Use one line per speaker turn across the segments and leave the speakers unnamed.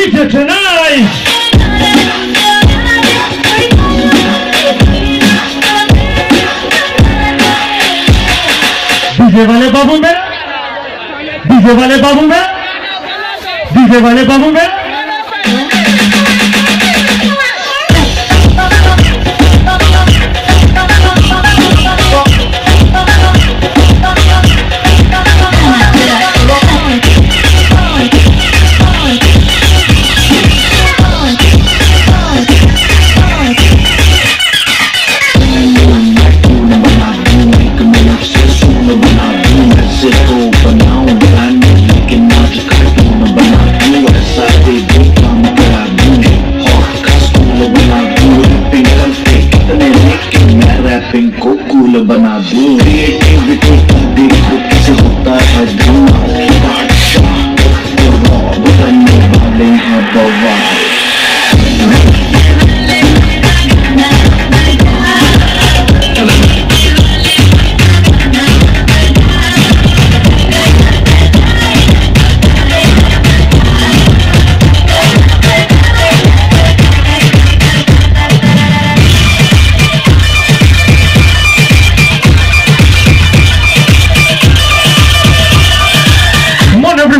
your DJ tonight. DJ वाले बाबू में DJ वाले बाबू में डीजे वाले बाबू में
को कूल बना दूँ
creativity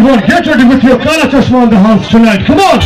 everyone, get ready with your Galatasaray on the house tonight. Come on!